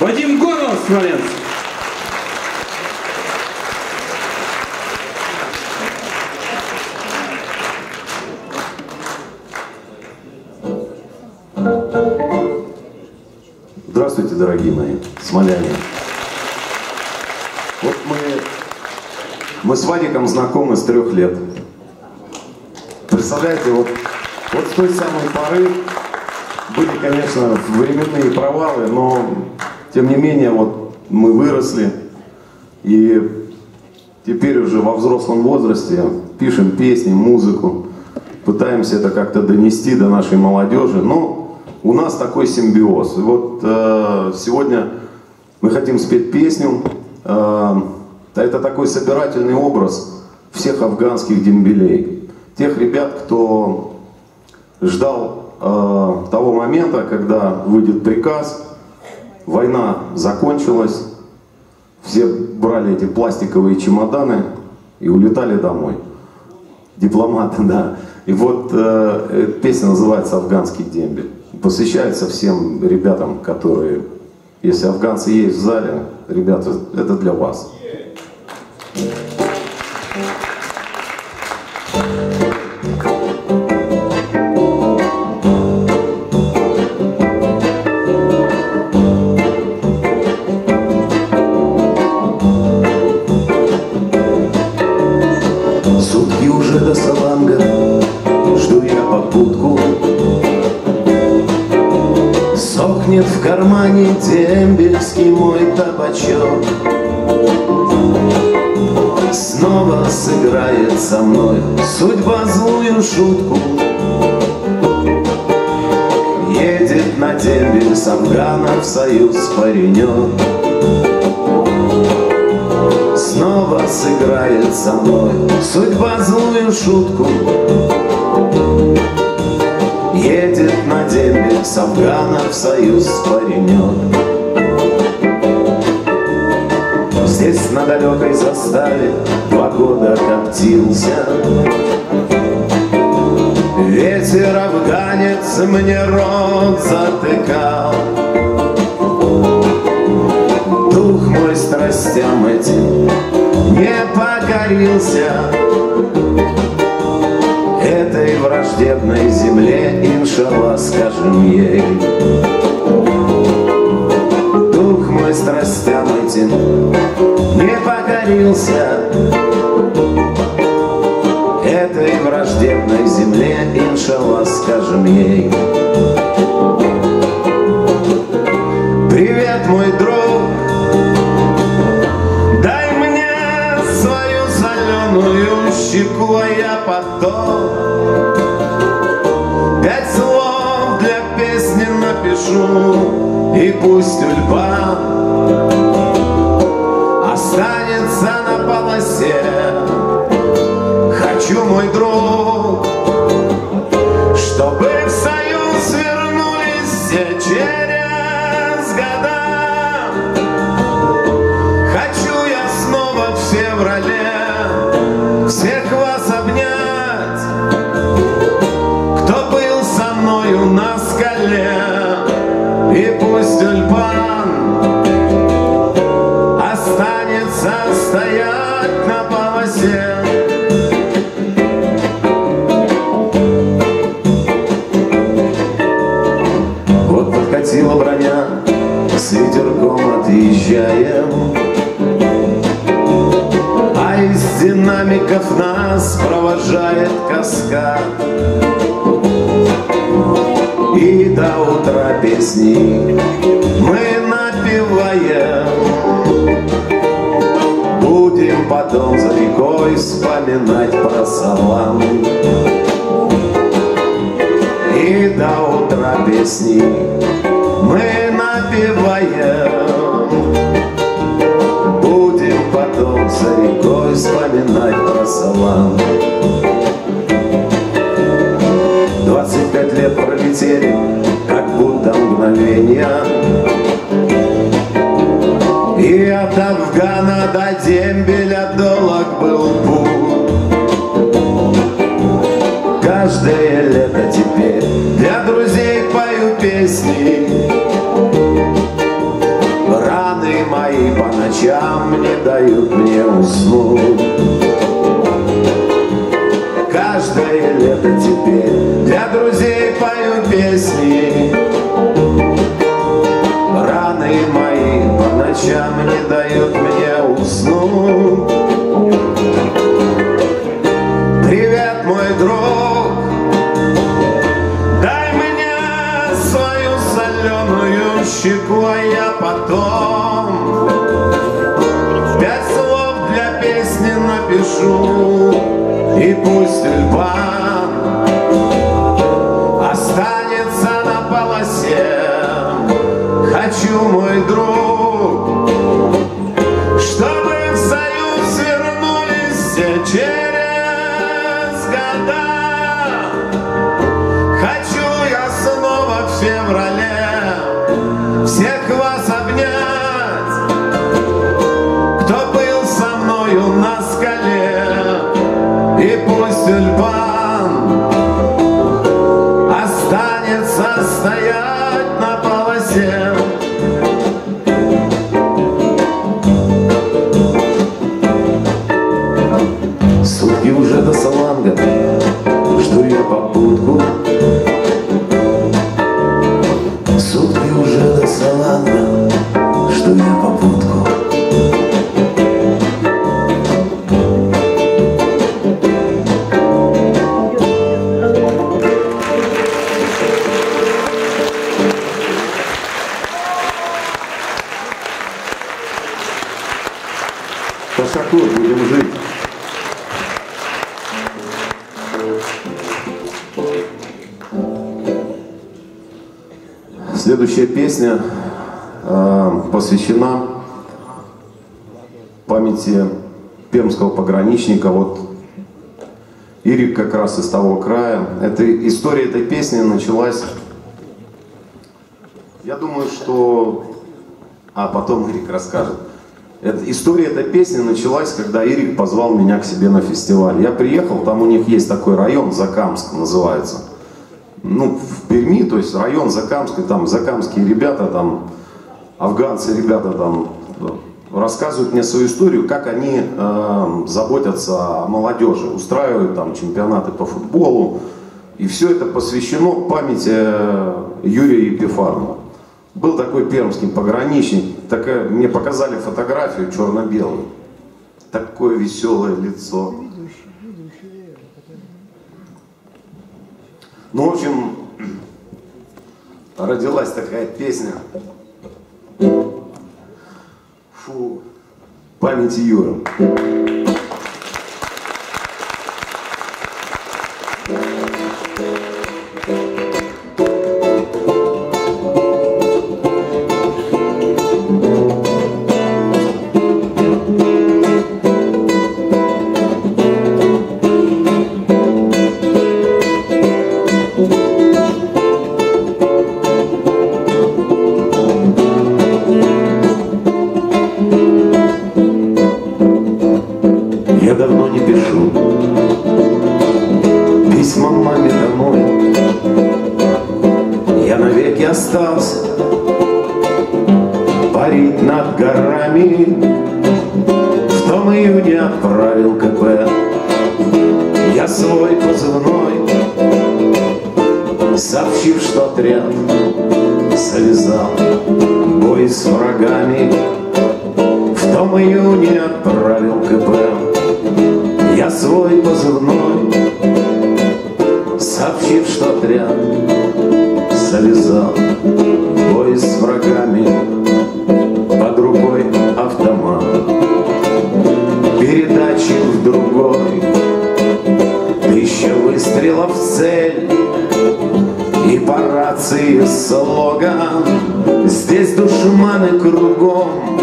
Вадим Гонов, Смоленск. Здравствуйте, дорогие мои смоляне. Вот мы, мы с Вадиком знакомы с трех лет. Представляете, вот, вот с той самой поры были, конечно, временные провалы, но тем не менее вот мы выросли и теперь уже во взрослом возрасте пишем песни, музыку, пытаемся это как-то донести до нашей молодежи. Но у нас такой симбиоз. И вот э, сегодня мы хотим спеть песню. Э, это такой собирательный образ всех афганских дембелей. Тех ребят, кто ждал э, того момента, когда выйдет приказ, война закончилась, все брали эти пластиковые чемоданы и улетали домой. Дипломаты, да. И вот э, песня называется «Афганский дембель» посвящается всем ребятам, которые, если афганцы есть в зале, ребята, это для вас. Сохнет в кармане дембельский мой табачок. Снова сыграет со мной судьба злую шутку. Едет на дембель с Афгана в союз паренек. Снова сыграет со мной судьба злую шутку. Едет на дембель с Афгана в союз паренек. Здесь на далекой заставе два года коптился. Ветер афганец мне рот затыкал. Дух мой страстям этим не покорился враждебной земле, иншалла, скажем ей. Дух мой страстям этим не покорился Этой враждебной земле, иншалла, скажем ей. Привет, мой друг, дай мне свою соленую щеку, а я потом напишу, и пусть тюльпан Останется на полосе. Хочу, мой друг, чтобы в союз вернулись все через отъезжаем. А из динамиков нас провожает каскад. И до утра песни мы напеваем. Будем потом за рекой вспоминать про салам. И до утра песни мы напеваем. За рекой вспоминать про салам. Двадцать пять лет пролетели, как будто мгновения И от Афгана до дембеля долг был путь дают мне уснуть Каждое лето теперь для друзей пою песни. Раны мои по ночам не дают мне уснуть Привет, мой друг напишу И пусть тюльпан Останется на полосе. Хочу, мой друг Пошакур, будем жить. Следующая песня э, посвящена памяти пермского пограничника. Вот Ирик как раз из того края. Это, история этой песни началась, я думаю, что... А потом Ирик расскажет. Это, история этой песни началась, когда Ирик позвал меня к себе на фестиваль. Я приехал, там у них есть такой район, Закамск называется. Ну, в Перми, то есть район Закамск, и там закамские ребята, там, афганцы ребята там рассказывают мне свою историю, как они э, заботятся о молодежи, устраивают там чемпионаты по футболу. И все это посвящено памяти э, Юрия Епифанова. Был такой пермский пограничник, такая, мне показали фотографию черно-белую. Такое веселое лицо. Ну, в общем, родилась такая песня. Фу, памяти Юра. Письма маме домой. Я навеки остался парить над горами. В том июне отправил КП я свой позывной, сообщив, что отряд завязал бой с врагами. В том июне отправил КП я свой отряд завязал бой с врагами под рукой автомат. Передачи в другой, тысяча выстрелов в цель и по рации слоган Здесь душманы кругом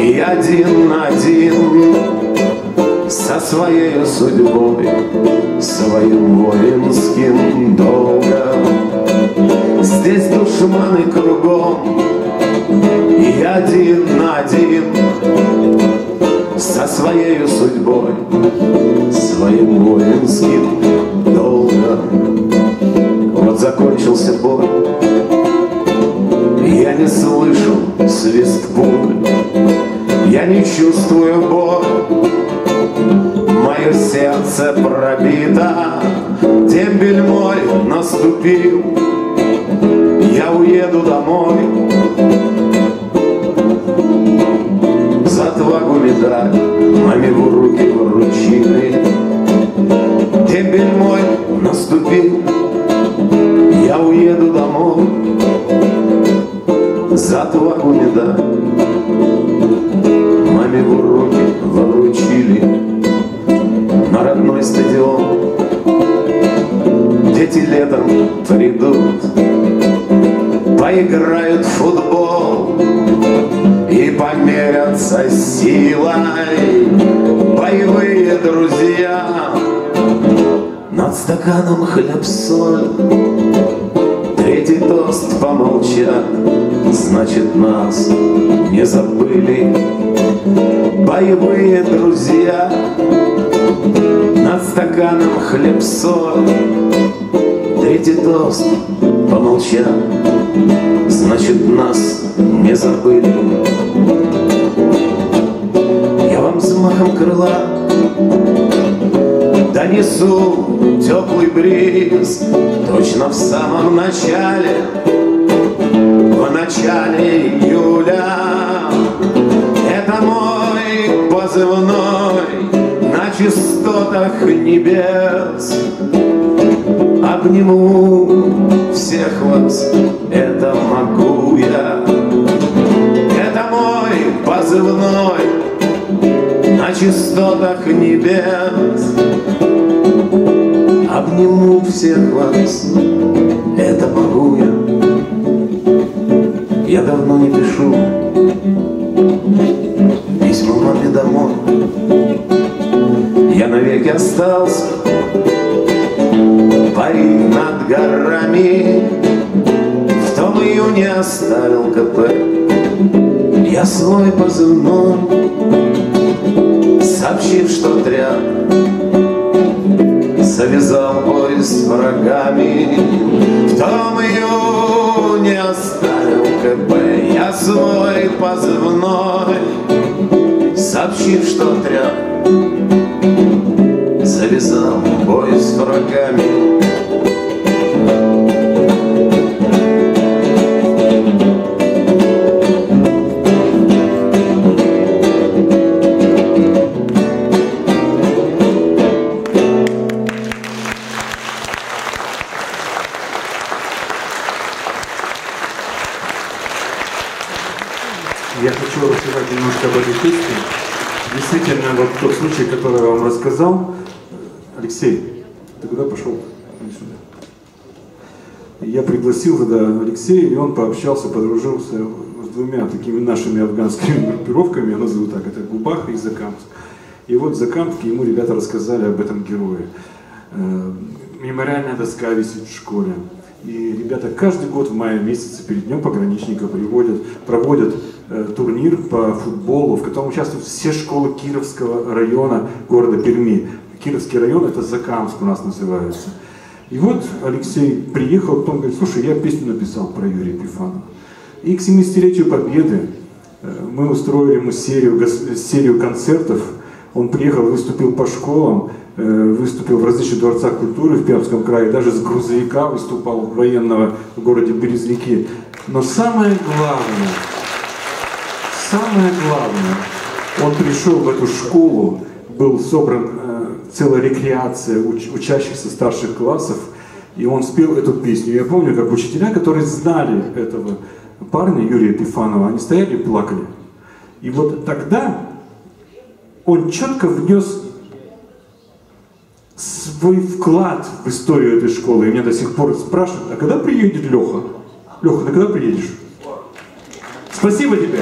И один на один со своей судьбой, своим воинским долгом. Здесь душманы кругом, и один на один со своей судьбой, своим воинским долгом. Вот закончился бой, я не слышу свист пуль, я не чувствую боль, мое сердце пробито, дембель мой наступил, я уеду домой. За отвагу медаль маме в руки вручили, дембель мой наступил, я уеду домой. За отвагу медаль маме в руки Дети летом придут, поиграют в футбол и померятся силой. Боевые друзья. Над стаканом хлеб-соль Третий тост помолчат, значит нас не забыли. Боевые друзья Над стаканом хлеб-соль Третий тост помолчат, значит нас не забыли. Я вам взмахом крыла Донесу теплый бриз. Точно в самом начале В начале июля. Это мой позывной На частотах небес Обниму всех вас Это могу я. Это мой позывной на частотах небес. Обниму всех вас, это могу я. Я давно не пишу письма маме домой. Я навеки остался парень над горами В том июне оставил КП. Я свой позывной Сообщив, что отряд Завязал бой с врагами. В том июне оставил КП. Я свой позывной Сообщив, что отряд Завязал бой с врагами рассказал, Алексей, ты куда пошел? Я пригласил тогда Алексея, и он пообщался, подружился с двумя такими нашими афганскими группировками, я назову так, это Губах и Закамск. И вот в Закамске ему ребята рассказали об этом герое. Э, Мемориальная доска висит в школе. И ребята каждый год в мае месяце перед Днем пограничника приводят, проводят э, турнир по футболу, в котором участвуют все школы Кировского района города Перми. Кировский район это Закамск у нас называется. И вот Алексей приехал, потом говорит, слушай, я песню написал про Юрия Пифанова. И к 70-летию Победы э, мы устроили ему серию, серию концертов. Он приехал, выступил по школам, э, выступил в различных дворцах культуры в Пермском крае, даже с грузовика выступал военного в городе Березники. Но самое главное, самое главное, он пришел в эту школу, был собран э, целая рекреация уч- учащихся старших классов, и он спел эту песню. Я помню, как учителя, которые знали этого парня, Юрия Пифанова, они стояли и плакали. И вот тогда он четко внес свой вклад в историю этой школы. И меня до сих пор спрашивают, а когда приедет Леха? Леха, ты когда приедешь? Спасибо тебе.